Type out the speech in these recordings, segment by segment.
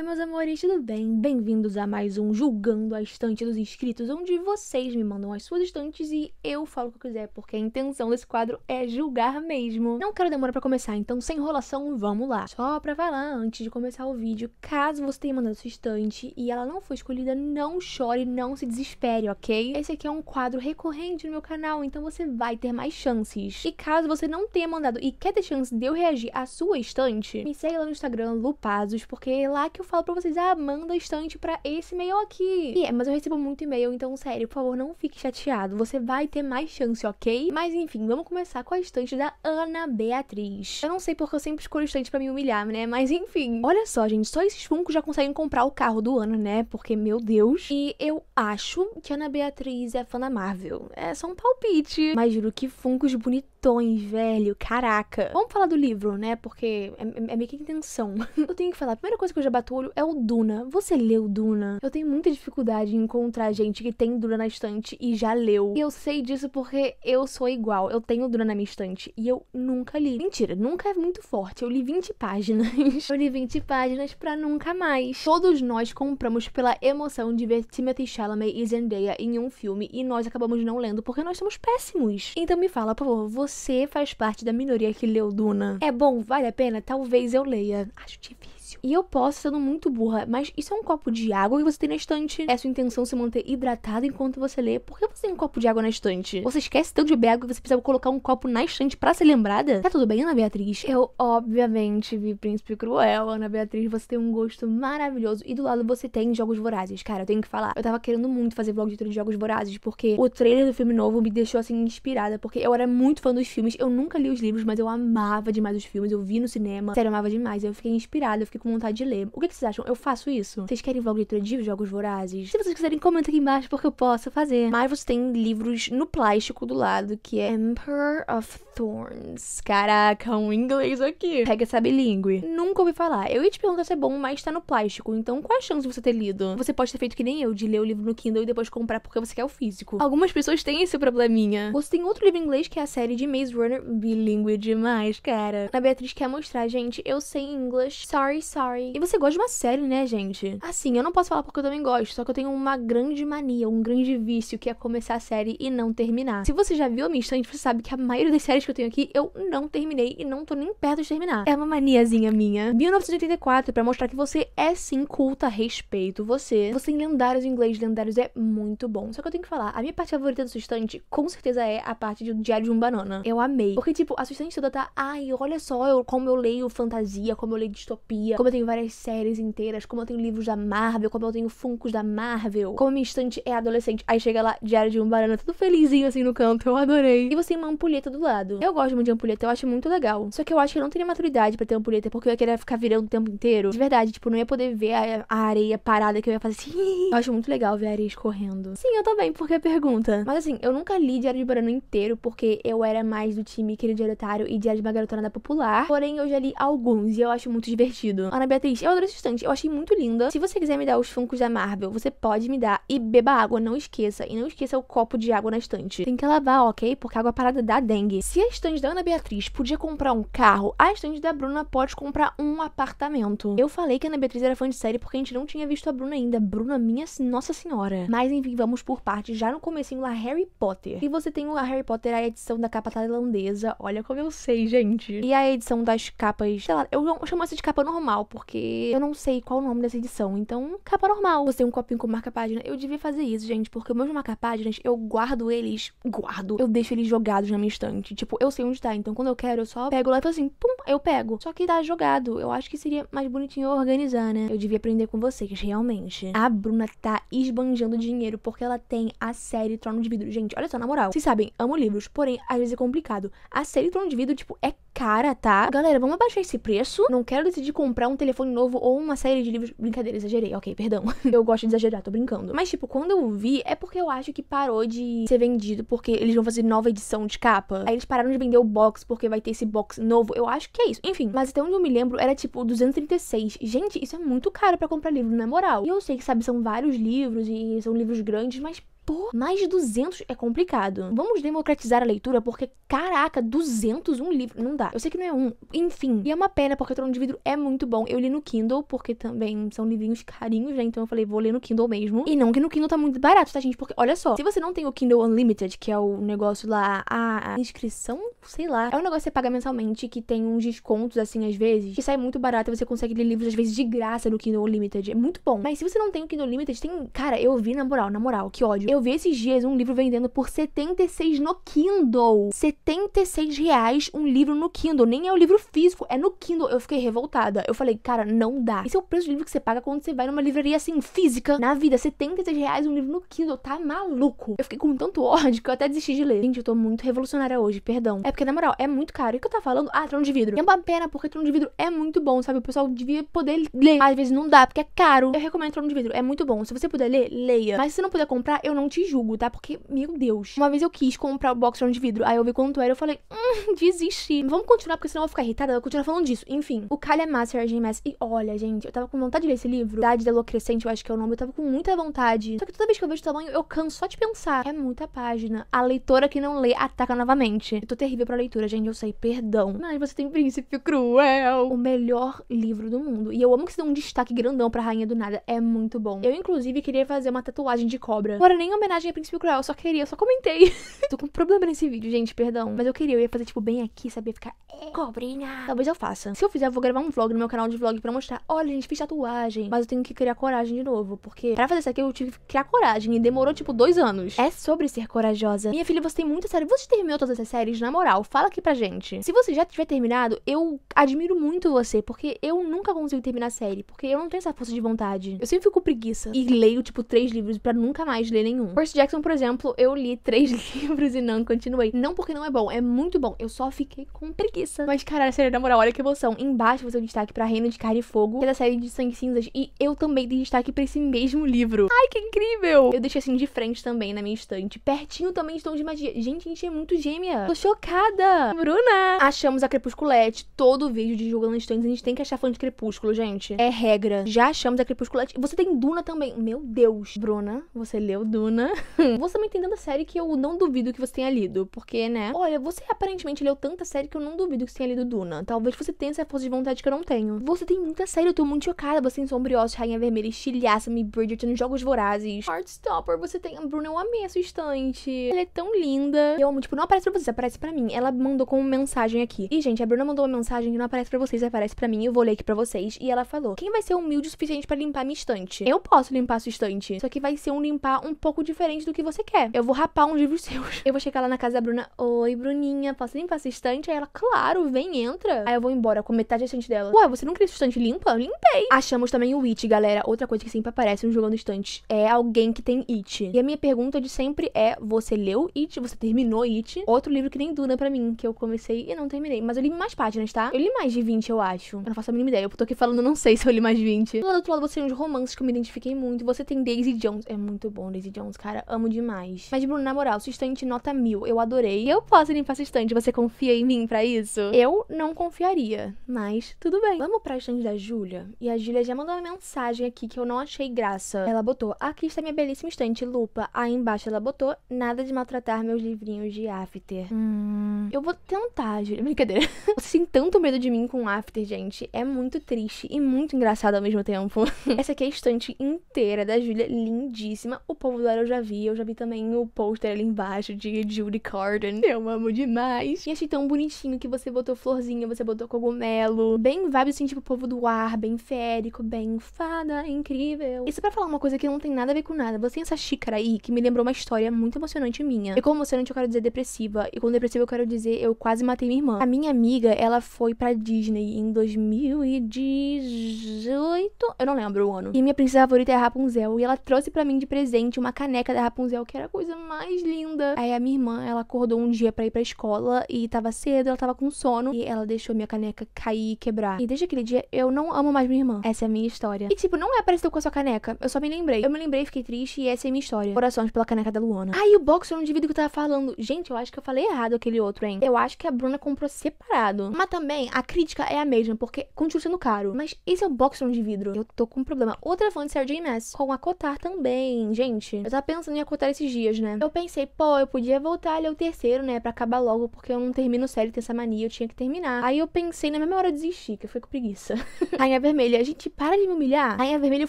Oi, meus amores, tudo bem? Bem-vindos a mais um Julgando a Estante dos Inscritos, onde vocês me mandam as suas estantes e eu falo o que eu quiser, porque a intenção desse quadro é julgar mesmo. Não quero demorar pra começar, então sem enrolação, vamos lá. Só pra falar antes de começar o vídeo, caso você tenha mandado sua estante e ela não foi escolhida, não chore, não se desespere, ok? Esse aqui é um quadro recorrente no meu canal, então você vai ter mais chances. E caso você não tenha mandado e quer ter chance de eu reagir à sua estante, me segue lá no Instagram, Lupazos, porque é lá que eu falo pra vocês, ah, manda estante pra esse e-mail aqui. E é, mas eu recebo muito e-mail, então, sério, por favor, não fique chateado. Você vai ter mais chance, ok? Mas enfim, vamos começar com a estante da Ana Beatriz. Eu não sei porque eu sempre escolho estante pra me humilhar, né? Mas enfim. Olha só, gente, só esses funcos já conseguem comprar o carro do ano, né? Porque, meu Deus. E eu acho que Ana Beatriz é fã da Marvel. É só um palpite. Mas juro que funcos bonitões, velho. Caraca. Vamos falar do livro, né? Porque é, é, é meio que intenção. eu tenho que falar. A primeira coisa que eu já bato o olho é o Duna. Você leu Duna? Eu tenho muita dificuldade em encontrar gente que tem Duna na estante e já leu. E eu sei disso porque eu sou igual. Eu tenho Duna na minha estante e eu nunca li. Mentira, nunca é muito forte. Eu li 20 páginas. eu li 20 páginas pra nunca mais. Todos nós compramos pela emoção de ver Timothy Chalamet e Zendaya em um filme e nós acabamos não lendo porque nós somos péssimos. Então me fala, por favor, você faz parte da minoria que leu Duna? É bom? Vale a pena? Talvez eu leia. Acho difícil. E eu posso sendo muito burra, mas isso é um copo de água que você tem na estante. É sua intenção se manter hidratado enquanto você lê. Por que você tem um copo de água na estante? Você esquece tanto de beber água que você precisa colocar um copo na estante para ser lembrada? Tá tudo bem, Ana Beatriz? Eu, obviamente, vi Príncipe Cruel. Ana Beatriz, você tem um gosto maravilhoso. E do lado você tem Jogos Vorazes. Cara, eu tenho que falar. Eu tava querendo muito fazer vlog de Jogos Vorazes, porque o trailer do filme novo me deixou, assim, inspirada. Porque eu era muito fã dos filmes. Eu nunca li os livros, mas eu amava demais os filmes. Eu vi no cinema. Sério, eu amava demais. Eu fiquei inspirada, eu fiquei com vontade de ler. O que, que vocês acham? Eu faço isso? Vocês querem vlog de de Jogos Vorazes? Se vocês quiserem, comenta aqui embaixo porque eu posso fazer. Mas você tem livros no plástico do lado, que é Emperor of Thorns. Caraca, um inglês aqui. Pega essa bilíngue. Nunca ouvi falar. Eu ia te perguntar se é bom, mas tá no plástico. Então, qual a chance de você ter lido? Você pode ter feito que nem eu, de ler o livro no Kindle e depois comprar porque você quer o físico. Algumas pessoas têm esse probleminha. Você tem outro livro em inglês que é a série de Maze Runner. Bilíngue demais, cara. A Beatriz quer mostrar, gente, eu sei inglês. Sorry, sorry. E você gosta de uma série, né, gente? Assim, eu não posso falar porque eu também gosto, só que eu tenho uma grande mania, um grande vício, que é começar a série e não terminar. Se você já viu a minha estante, você sabe que a maioria das séries que eu tenho aqui, eu não terminei e não tô nem perto de terminar. É uma maniazinha minha. 1984, para mostrar que você é sim culta respeito. Você, você em lendários em inglês, lendários é muito bom. Só que eu tenho que falar, a minha parte favorita do sua estante, com certeza é a parte do Diário de um Banana. Eu amei. Porque, tipo, a sua estante toda tá, ai, olha só eu, como eu leio fantasia, como eu leio distopia, como eu tenho várias séries inteiras, como eu tenho livros da Marvel, como eu tenho funcos da Marvel, como a minha estante é adolescente. Aí chega lá, Diário de um Banana, tudo felizinho assim no canto, eu adorei. E você tem uma ampulheta do lado. Eu gosto muito de ampulheta, eu acho muito legal. Só que eu acho que eu não teria maturidade pra ter ampulheta, porque eu ia querer ficar virando o tempo inteiro. De verdade, tipo, não ia poder ver a, a areia parada que eu ia fazer assim. Eu acho muito legal ver a areia escorrendo. Sim, eu também, porque pergunta. Mas assim, eu nunca li Diário de Banana inteiro, porque eu era mais do time querido hereditário e Diário de uma Garotona da Popular. Porém, eu já li alguns e eu acho muito divertido. Ana Beatriz, eu adoro esse instante. Eu achei muito linda. Se você quiser me dar os funcos da Marvel, você pode me dar. E beba água, não esqueça. E não esqueça o copo de água na estante. Tem que lavar, ok? Porque água parada dá dengue. Se a estante da Ana Beatriz podia comprar um carro, a estante da Bruna pode comprar um apartamento. Eu falei que a Ana Beatriz era fã de série porque a gente não tinha visto a Bruna ainda. Bruna, minha nossa senhora. Mas enfim, vamos por partes. Já no comecinho lá, Harry Potter. E você tem a Harry Potter, a edição da capa tailandesa. Olha como eu sei, gente. E a edição das capas, sei lá, eu chamo essa de capa normal, porque eu não sei qual o nome dessa edição. Então, capa normal. Você tem um copinho com marca-página. Eu devia fazer isso, gente, porque meus marca-páginas, eu guardo eles, guardo. Eu deixo eles jogados na minha estante. Tipo, eu sei onde tá. Então, quando eu quero, eu só pego lá e falo assim, pum, eu pego. Só que tá jogado. Eu acho que seria mais bonitinho organizar, né? Eu devia aprender com vocês, realmente. A Bruna tá esbanjando dinheiro porque ela tem a série Trono de Vidro. Gente, olha só, na moral. Vocês sabem, amo livros, porém, às vezes é complicado. A série Trono de Vidro, tipo, é cara, tá? Galera, vamos abaixar esse preço. Não quero decidir comprar um telefone novo ou uma série de livros. Brincadeira, exagerei. Ok, perdão. eu gosto de exagerar, tô brincando. Mas, tipo, quando eu vi, é porque eu acho que parou de ser vendido porque eles vão fazer nova edição de capa. Aí eles pararam de vender o box porque vai ter esse box novo. Eu acho que é isso. Enfim, mas até onde eu me lembro era tipo 236. Gente, isso é muito caro para comprar livro, na moral. E eu sei que, sabe, são vários livros e são livros grandes, mas pô, mais de 200 é complicado. Vamos democratizar a leitura, porque, caraca, 200 um livro. Não dá. Eu sei que não é um. Enfim. E é uma pena, porque o Trono de Vidro é muito bom. Eu li no Kindle, porque também são livrinhos carinhos, né? Então eu falei, vou ler no Kindle mesmo. E não que no Kindle tá muito barato, tá, gente? Porque, olha só, se você não tem o Kindle Unlimited, que é o negócio lá, a, inscrição, sei lá. É um negócio que você paga mensalmente, que tem uns descontos, assim, às vezes, que sai muito barato e você consegue ler livros, às vezes, de graça no Kindle Unlimited. É muito bom. Mas se você não tem o Kindle Unlimited, tem. Cara, eu vi, na moral, na moral, que ódio. Eu vi esses dias um livro vendendo por 76 no Kindle. 76 reais um livro no Kindle. Nem é o livro físico, é no Kindle. Eu fiquei revoltada. Eu falei, cara, não dá. Esse é o preço do livro que você paga quando você vai numa livraria assim, física. Na vida, 76 reais um livro no Kindle. Tá maluco. Eu fiquei com tanto ódio que eu até desisti de ler. Gente, eu tô muito revolucionária hoje, perdão. É porque, na moral, é muito caro. E o que eu tava falando? Ah, trono de vidro. É uma pena, porque trono de vidro é muito bom, sabe? O pessoal devia poder ler. Às vezes não dá, porque é caro. Eu recomendo trono de vidro. É muito bom. Se você puder ler, leia. Mas se não puder comprar, eu não te julgo, tá? Porque, meu Deus. Uma vez eu quis comprar o box trono de vidro. Aí eu vi quanto era. Eu falei, hum, desisti. Vamos continuar, porque senão eu vou ficar irritada. Eu vou continuar falando disso. Enfim, o Calha Master Mass. E olha, gente, eu tava com vontade de ler esse livro. Idade da Lua Crescente, eu acho que é o nome. Eu tava com muita vontade. Só que toda vez que eu vejo o tamanho, eu canso só de pensar. É muita página. A leitora que não lê ataca novamente. Eu tô terrível pra leitura, gente. Eu sei, perdão. Mas você tem Príncipe Cruel. O melhor livro do mundo. E eu amo que você dá um destaque grandão pra Rainha do Nada. É muito bom. Eu, inclusive, queria fazer uma tatuagem de cobra. Agora, nem homenagem a Príncipe Cruel. Eu só queria, eu só comentei. tô com problema nesse vídeo, gente, perdão. Mas eu queria, eu ia fazer, tipo, bem aqui, sabia? Ficar. É, cobrinha. Talvez eu faça. Se eu fizer, eu vou gravar um vlog no meu canal de vlog pra mostrar. Olha, gente, fiz tatuagem. Mas eu tenho que criar coragem de novo. Porque pra fazer isso aqui, eu tive que criar coragem. E demorou, tipo, dois anos. É sobre ser corajosa. Minha filha, você tem muita série. Você terminou todas essas séries? Na moral, fala aqui pra gente. Se você já tiver terminado, eu admiro muito você. Porque eu nunca consigo terminar a série. Porque eu não tenho essa força de vontade. Eu sempre fico preguiça. E leio, tipo, três livros pra nunca mais ler nenhum. Percy Jackson, por exemplo, eu li três livros e não continuei. Não porque não é bom, é muito bom. Eu só fiquei com preguiça. Mas, cara, série, na moral, olha que emoção. Embaixo você tem destaque pra Reino de Carne e Fogo, que é da série de Sangue Cinzas. E eu também dei destaque pra esse mesmo livro. Ai, que incrível! Eu deixei assim de frente também na minha estante. Pertinho também estão de magia. Gente, a gente é muito gêmea. Tô chocada. Bruna! Achamos a Crepusculete. Todo vídeo de jogando estantes a gente tem que achar fã de Crepúsculo, gente. É regra. Já achamos a Crepusculete. Você tem Duna também. Meu Deus. Bruna, você leu Duna. você também tem tanta série que eu não duvido que você tenha lido. Porque, né? Olha, você aparentemente leu tanta série que eu não duvido que você tenha lido Duna. Talvez você tenha essa força de vontade que eu não tenho. Você tem muita série, eu tô muito chocada. Você tem Sombriossos, Rainha Vermelha, Estilhaça-me, Bridgerton, Jogos Vorazes, Heartstopper. Você tem. Bruna, eu amei a sua estante. Ela é tão linda. Eu amo, tipo, não aparece pra vocês, aparece pra mim. Ela mandou como mensagem aqui. E, gente, a Bruna mandou uma mensagem que não aparece pra vocês, aparece pra mim. Eu vou ler aqui pra vocês. E ela falou: Quem vai ser humilde o suficiente pra limpar minha estante? Eu posso limpar a sua estante. Só que vai ser um limpar um pouco diferente do que você quer. Eu vou rapar uns livros seus. Eu vou chegar lá na casa da Bruna. Oi, Bruninha, posso limpar essa estante? Aí ela, claro, vem, entra. Aí eu vou embora com metade da estante dela. Ué, você não queria estante limpa? Limpei. Achamos também o It, galera. Outra coisa que sempre aparece no jogando estante é alguém que tem It. E a minha pergunta de sempre é: você leu It? Você terminou It? Outro livro que nem dura pra mim, que eu comecei e não terminei. Mas eu li mais páginas, tá? Eu li mais de 20, eu acho. Eu não faço a mínima ideia. Eu tô aqui falando, não sei se eu li mais de 20. Lá do outro lado, você tem uns romances que eu me identifiquei muito. Você tem Daisy Jones. É muito bom, Daisy Jones, cara. Amo demais. Mas, Bruno, na moral, sua estante nota mil. Eu adorei. Eu posso limpar essa estante. Você confia em mim pra isso? Eu não confiaria. Mas, tudo bem. Vamos pra estante da Júlia. E a Júlia já mandou uma mensagem aqui que eu não achei graça. Ela botou: Aqui está minha belíssima estante, lupa. Aí embaixo ela botou: Nada de maltratar meus livrinhos de after. Hum. Eu vou tentar, Júlia. Brincadeira. Você tem tanto medo de mim com after, gente. É muito triste e muito engraçado ao mesmo tempo. Essa aqui é a estante inteira da Júlia, lindíssima. O povo dela eu já vi. Eu já vi também o pôster ali embaixo de Judy Carden. Eu amo demais. E achei tão bonitinho que você botou florzinha, você botou cogumelo. Bem vibe assim, tipo povo do ar, bem férico, bem fada, incrível. Isso pra falar uma coisa que não tem nada a ver com nada. Você tem essa xícara aí que me lembrou uma história muito emocionante minha. E como emocionante eu quero dizer depressiva. E com depressiva eu quero dizer eu quase matei minha irmã. A minha amiga, ela foi pra Disney em 2018. Eu não lembro o ano. E minha princesa favorita é a Rapunzel. E ela trouxe pra mim de presente uma caneca da Rapunzel, que era a coisa mais linda. Aí a minha irmã, ela acordou um dia pra ir pra escola e tava cedo, ela tava com sono. E ela deixou minha caneca cair e quebrar. E desde aquele dia eu não amo mais minha irmã. Essa é a minha história. E tipo, não é parecido com a sua caneca. Eu só me lembrei. Eu me lembrei, fiquei triste e essa é a minha história. Corações pela caneca da Luana. Ai, o box eu não divido que eu tava falando. Gente, eu acho que eu falei errado aquele outro, hein? Eu acho que a Bruna comprou separado. Mas também a crítica é a mesma, porque continua sendo caro. Mas esse é o box de vidro. Eu tô com um problema. Outra fã de J. Maas, com a Cotar também. Gente, Eu tava pensando em acotar esses dias, né? Eu pensei, pô, eu podia voltar ali ao terceiro, né? Pra acabar logo, porque eu não termino série, tem essa mania, eu tinha que terminar. Aí eu pensei na mesma hora de desistir, que eu fui com preguiça. Rainha Vermelha, gente para de me humilhar. Rainha Vermelha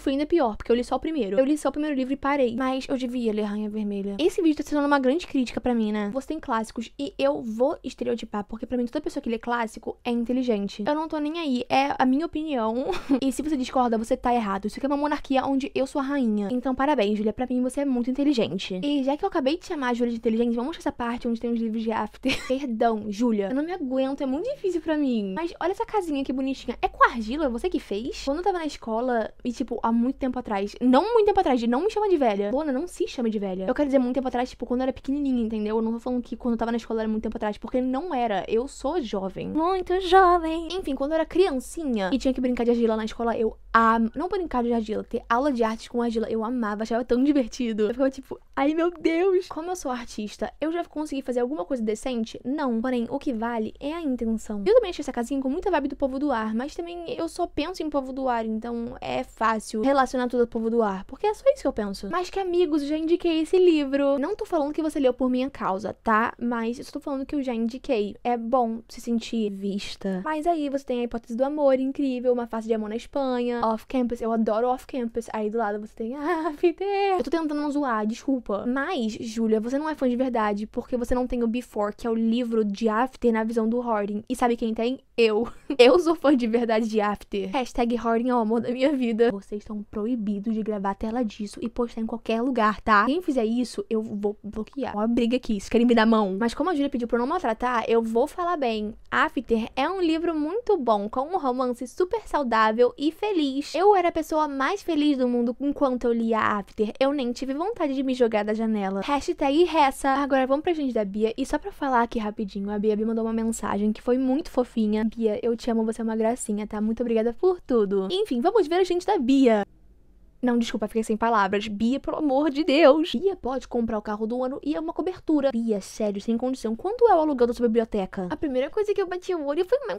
foi ainda pior, porque eu li só o primeiro. Eu li só o primeiro livro e parei. Mas eu devia ler Rainha Vermelha. Esse vídeo tá sendo uma grande crítica para mim, né? Você tem clássicos e eu vou estereotipar, porque para mim toda pessoa que lê clássico é inteligente. Eu não tô nem aí, é a minha opinião. e se você discorda, você tá errado. Isso aqui é uma monarquia onde eu sou a rainha. Então, parabéns, Julia. Pra mim, você é muito inteligente. E já que eu acabei de chamar a Julia de inteligente, vamos essa parte onde tem os livros de after. Perdão, Julia. Eu não me aguento, é muito difícil para mim. Mas olha essa casinha que bonitinha. É com argila? Você que fez? Quando eu tava na escola, e tipo, há muito tempo atrás. Não muito tempo atrás, não me chama de velha. Luana, não se chama de velha. Eu quero dizer muito tempo atrás, tipo, quando eu era pequenininha, entendeu? Eu não tô falando que quando eu tava na escola era muito tempo atrás, porque não era. Eu sou jovem. Muito jovem. Enfim, quando eu era criancinha e tinha que brincar de argila na escola, eu am... Não brincar de argila, ter aula de artes com argila. Eu amava, achava tão divertido. Eu ficava tipo, ai meu Deus. Como eu sou artista, eu já consegui fazer alguma coisa decente? Não. Porém, o que vale é a intenção. Eu também achei essa casinha com muita vibe do povo do ar, mas também eu só penso em povo do ar, então é fácil relacionar tudo ao povo do ar, porque é só isso que eu penso. Mas que amigos, eu já indiquei esse livro. Não tô falando que você leu por minha causa, tá? Mas eu tô falando que eu já indiquei. É bom se sentir vista. Mas aí você tem a hipótese do amor incrível, uma face de amor na Espanha, off-campus, eu adoro off-campus. Aí do lado você tem, ah, Fidel. Eu tô tentando não zoar, desculpa. Mas, Júlia, você não é fã de verdade, porque você não tem o Before, que é o livro de After na visão do Harding. E sabe quem tem? Eu. Eu sou fã de verdade de After. Hashtag Harding é o amor da minha vida. Vocês estão proibidos de gravar a tela disso e postar em qualquer lugar, tá? Quem fizer isso, eu vou bloquear. Uma briga aqui, se querem me dar mão. Mas como a Júlia pediu pra eu não maltratar, eu vou falar bem. After é um livro muito bom, com um romance super saudável e feliz. Eu era a pessoa mais feliz do mundo enquanto eu lia After. Eu nem tive vontade de me jogar da janela. Hashtag ressa. Agora vamos pra gente da Bia. E só pra falar aqui rapidinho, a Bia me mandou uma mensagem que foi muito fofinha. Bia, eu te amo, você é uma gracinha, tá? Muito obrigada por tudo. Enfim, vamos ver a gente da Bia. Não, desculpa, fiquei sem palavras. Bia, pelo amor de Deus. Bia pode comprar o carro do ano e é uma cobertura. Bia, sério, sem condição. Quanto é o aluguel da sua biblioteca? A primeira coisa que eu bati o olho foi uma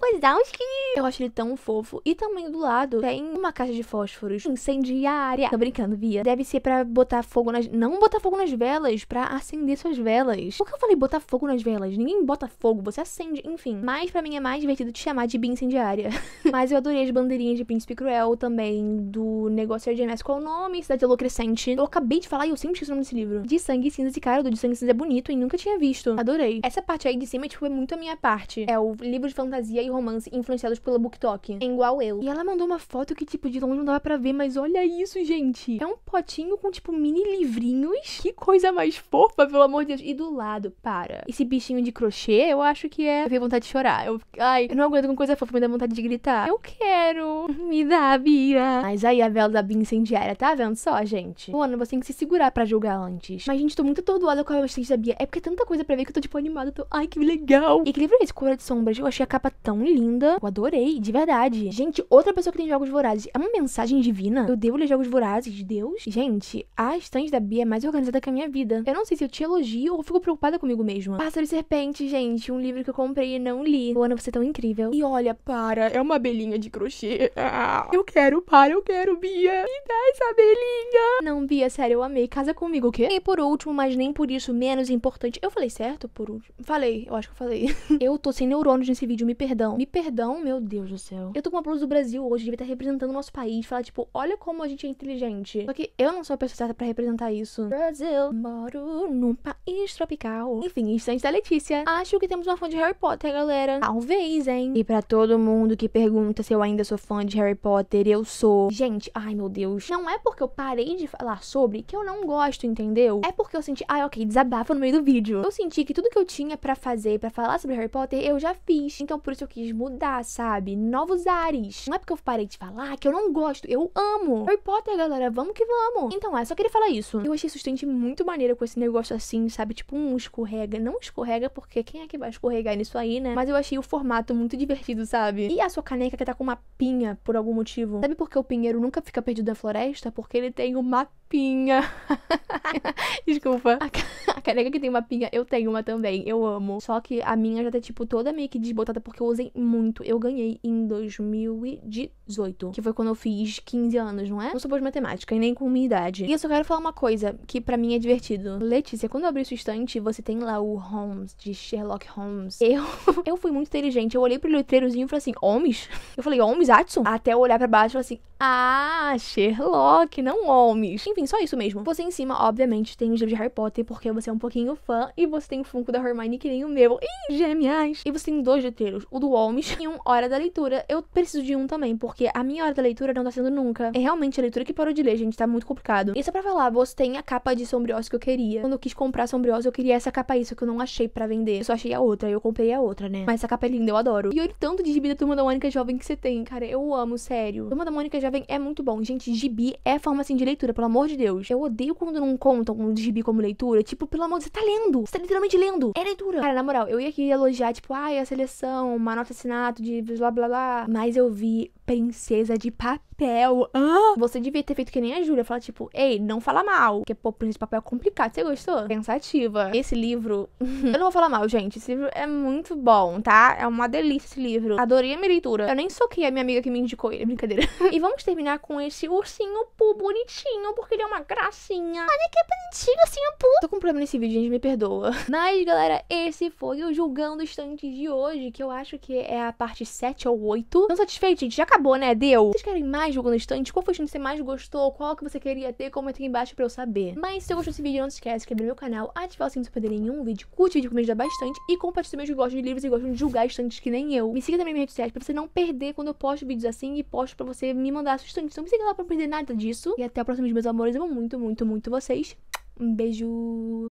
que Eu acho ele tão fofo. E também do lado tem uma caixa de fósforos incendiária. Tô brincando, Bia. Deve ser pra botar fogo nas... Não botar fogo nas velas, pra acender suas velas. Por que eu falei botar fogo nas velas? Ninguém bota fogo, você acende, enfim. Mas pra mim é mais divertido te chamar de Bia incendiária. Mas eu adorei as bandeirinhas de Príncipe Cruel também, do negócio de Ernesto qual o nome? Cidade de Lua Crescente. Eu acabei de falar e eu sempre esqueci o nome desse livro. De Sangue Cinzas e cara, do De Sangue e Cinzas é bonito e nunca tinha visto. Adorei. Essa parte aí de cima, tipo, é muito a minha parte. É o livro de fantasia e romance influenciados pela BookTok. É igual eu. E ela mandou uma foto que, tipo, de longe não dava pra ver, mas olha isso, gente. É um potinho com, tipo, mini livrinhos. Que coisa mais fofa, pelo amor de Deus. E do lado, para. Esse bichinho de crochê, eu acho que é. Eu tenho vontade de chorar. Eu... Ai, eu não aguento com coisa fofa, me dá vontade de gritar. Eu quero. Me dá, Bia. Mas aí a vela da Bia tá vendo só, gente? Luana, você tem que se segurar pra julgar antes. Mas, gente, tô muito atordoada com a bastante da Bia. É porque é tanta coisa pra ver que eu tô, tipo, animada. Tô... Ai, que legal. E que livro é esse? Cor de Sombras. Eu achei a capa tão linda. Eu adorei, de verdade. Gente, outra pessoa que tem Jogos Vorazes. É uma mensagem divina? Eu devo ler Jogos Vorazes? Deus? Gente, a estante da Bia é mais organizada que a minha vida. Eu não sei se eu te elogio ou fico preocupada comigo mesma. Pássaro e Serpente, gente. Um livro que eu comprei e não li. Luana, você é tão incrível. E olha, para. É uma abelhinha de crochê. Eu quero, para. Eu quero, Bia. Me dá essa abelhinha. Não, Bia, sério, eu amei. Casa comigo, o quê? E por último, mas nem por isso menos importante. Eu falei certo por último? Falei, eu acho que eu falei. eu tô sem neurônios nesse vídeo, me perdão. Me perdão, meu Deus do céu. Eu tô com uma blusa do Brasil hoje, devia estar representando o nosso país. Falar, tipo, olha como a gente é inteligente. Só que eu não sou a pessoa certa pra representar isso. Brasil, moro num país tropical. Enfim, instante da Letícia. Acho que temos uma fã de Harry Potter, galera. Talvez, hein? E pra todo mundo que pergunta se eu ainda sou fã de Harry Potter, eu sou. Gente, ai meu Deus. Não é porque eu parei de falar sobre que eu não gosto, entendeu? É porque eu senti, ai, ok, desabafa no meio do vídeo. Eu senti que tudo que eu tinha pra fazer, pra falar sobre Harry Potter, eu já fiz. Então por isso eu quis mudar, sabe? Novos ares. Não é porque eu parei de falar que eu não gosto. Eu amo. Harry Potter, galera, vamos que vamos. Então é, só queria falar isso. Eu achei sustente muito maneiro com esse negócio assim, sabe? Tipo um escorrega. Não escorrega, porque quem é que vai escorregar nisso aí, né? Mas eu achei o formato muito divertido, sabe? E a sua caneca que tá com uma pinha por algum motivo. Sabe por que o pinheiro nunca fica perdido na floresta? Porque ele tem uma pinha. Desculpa. A, caneca que tem uma pinha, eu tenho uma também. Eu amo. Só que a minha já tá, tipo, toda meio que desbotada porque eu usei muito. Eu ganhei em 2018. Que foi quando eu fiz 15 anos, não é? Não sou boa de matemática e nem com minha idade. E eu só quero falar uma coisa que para mim é divertido. Letícia, quando eu abri sua estante, você tem lá o Holmes, de Sherlock Holmes. Eu, eu fui muito inteligente. Eu olhei pro letreirozinho e falei assim: Holmes? Eu falei, Holmes, Atson? Até eu olhar pra baixo e falei assim: Ah, Sherlock, não Holmes. Enfim, só isso mesmo. Você em cima, obviamente, tem os livros de Harry Potter, porque você é um pouquinho fã. E você tem o Funko da Hermione, que nem o meu. Ih, gêmeas! E você tem dois letreiros: o do Holmes e um Hora da Leitura. Eu preciso de um também, porque a minha Hora da Leitura não tá sendo nunca. É realmente a leitura que parou de ler, gente. Tá muito complicado. Isso é pra falar, você tem a capa de Sombriose que eu queria. Quando eu quis comprar Sombriose, eu queria essa capa só que eu não achei pra vender. Eu só achei a outra, aí eu comprei a outra, né? Mas essa capa é linda, eu adoro. E olha o tanto de gibi da Turma da Mônica Jovem que você tem, cara. Eu amo, sério. Turma da Mônica Jovem é muito bom. Gente, gibi é forma assim de leitura, pelo amor de Deus. Eu odeio quando não contam um gibi como leitura. Tipo, pelo amor de Deus, você tá lendo. Você tá literalmente lendo. É leitura. Cara, na moral, eu ia aqui elogiar, tipo, ai, a seleção, uma nota assinato de blá blá blá. Mas eu vi princesa de papel. Ah! Você devia ter feito que nem a Júlia. Falar, tipo, ei, não fala mal. Porque, pô, princesa de papel é complicado. Você gostou? Pensativa. Esse livro. eu não vou falar mal, gente. Esse livro é muito bom, tá? É uma delícia esse livro. Adorei a minha leitura. Eu nem soquei a minha amiga que me indicou ele. Brincadeira. e vamos terminar com esse ursinho Poo bonitinho. Porque ele é uma gracinha. Olha que bonitinho, ursinho Poo. Tô com problema nesse vídeo, gente. Me perdoa. Mas, galera, esse foi o Julgando Estantes de hoje. Que eu acho que é a parte 7 ou 8. Não satisfeito, gente? Já acabou, né? Deu? Vocês querem mais Julgando Estantes? Qual foi o estante que você mais gostou? Qual que você queria ter? Comenta aqui embaixo pra eu saber. Mas se você gostou desse vídeo, não se esquece de inscrever no meu canal, ativar o sininho pra perder nenhum vídeo, curte o vídeo que me ajuda bastante e compartilhe também que gostam de livros e gostam de julgar estantes que nem eu. Me siga também nas redes sociais pra você não perder quando eu posto vídeos assim e posto pra você me mandar sugestões. Então me siga lá pra não perder nada disso. E até o próximo vídeo, meus amores. Eu amo muito, muito, muito vocês. Um beijo.